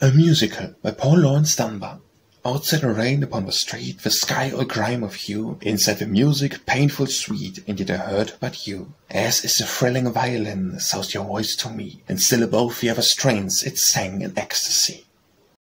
A musical by Paul Laurence Dunbar. Outside the rain upon the street, the sky all grime of hue, Inside the music painful sweet, and yet I heard but you. As is the thrilling violin, sounds your voice to me, And still above the other strains it sang in ecstasy.